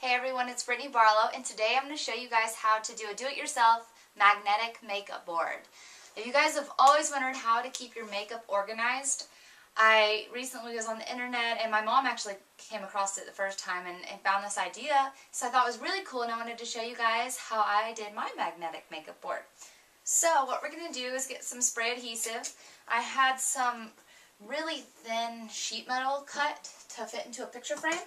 Hey everyone, it's Brittany Barlow and today I'm going to show you guys how to do a do-it-yourself magnetic makeup board. If you guys have always wondered how to keep your makeup organized, I recently was on the internet and my mom actually came across it the first time and, and found this idea so I thought it was really cool and I wanted to show you guys how I did my magnetic makeup board. So what we're going to do is get some spray adhesive. I had some really thin sheet metal cut to fit into a picture frame.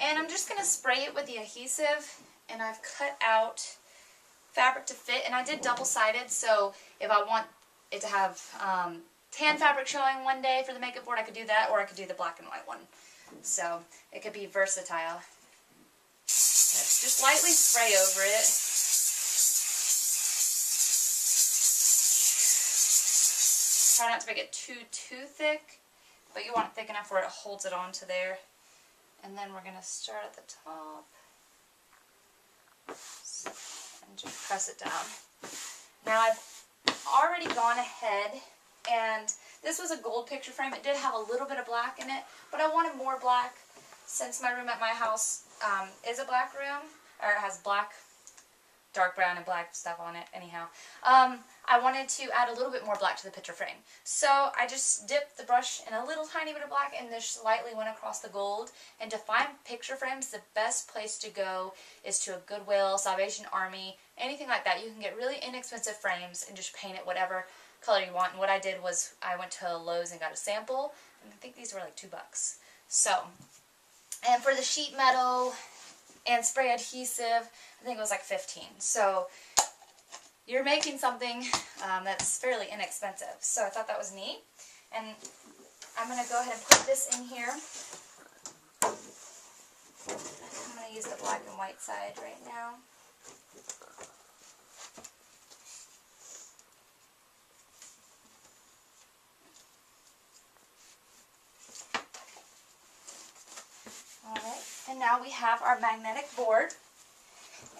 And I'm just going to spray it with the adhesive and I've cut out fabric to fit and I did double-sided so if I want it to have um, tan fabric showing one day for the makeup board I could do that or I could do the black and white one. So it could be versatile. Just lightly spray over it. Try not to make it too, too thick, but you want it thick enough where it holds it onto there. And then we're going to start at the top and just press it down. Now I've already gone ahead and this was a gold picture frame. It did have a little bit of black in it, but I wanted more black since my room at my house um, is a black room, or it has black dark brown and black stuff on it anyhow. Um, I wanted to add a little bit more black to the picture frame. So I just dipped the brush in a little tiny bit of black and just slightly went across the gold. And to find picture frames, the best place to go is to a Goodwill, Salvation Army, anything like that. You can get really inexpensive frames and just paint it whatever color you want. And what I did was I went to Lowe's and got a sample. And I think these were like two bucks. So, and for the sheet metal and spray adhesive, I think it was like 15. So you're making something um, that's fairly inexpensive. So I thought that was neat. And I'm going to go ahead and put this in here. I'm going to use the black and white side right now. Now we have our magnetic board.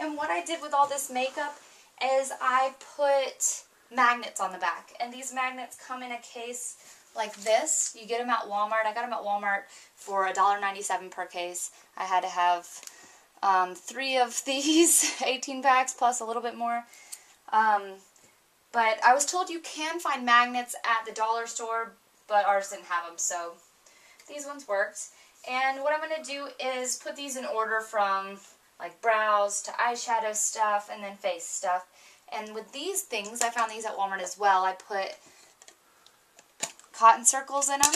And what I did with all this makeup is I put magnets on the back. And these magnets come in a case like this. You get them at Walmart. I got them at Walmart for $1.97 per case. I had to have um, three of these, 18 packs plus a little bit more. Um, but I was told you can find magnets at the dollar store, but ours didn't have them, so these ones worked. And what I'm going to do is put these in order from like brows to eyeshadow stuff and then face stuff. And with these things, I found these at Walmart as well. I put cotton circles in them.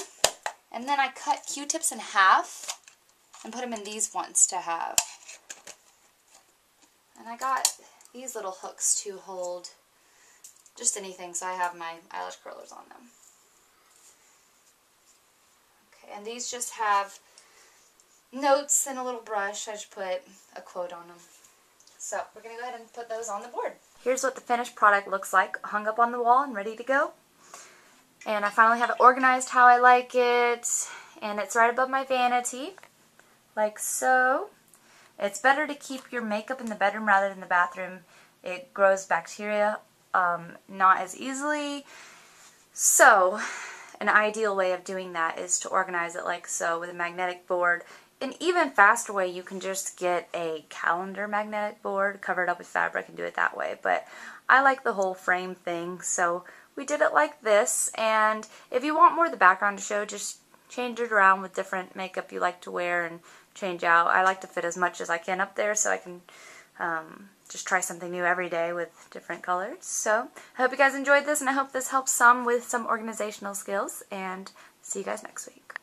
And then I cut Q-tips in half and put them in these ones to have. And I got these little hooks to hold just anything, so I have my eyelash curlers on them. Okay, and these just have notes and a little brush. I just put a quote on them. So we're going to go ahead and put those on the board. Here's what the finished product looks like, hung up on the wall and ready to go. And I finally have it organized how I like it. And it's right above my vanity, like so. It's better to keep your makeup in the bedroom rather than the bathroom. It grows bacteria um, not as easily. So, an ideal way of doing that is to organize it like so with a magnetic board an even faster way, you can just get a calendar magnetic board, cover it up with fabric and do it that way. But I like the whole frame thing, so we did it like this. And if you want more of the background to show, just change it around with different makeup you like to wear and change out. I like to fit as much as I can up there so I can um, just try something new every day with different colors. So I hope you guys enjoyed this and I hope this helps some with some organizational skills and see you guys next week.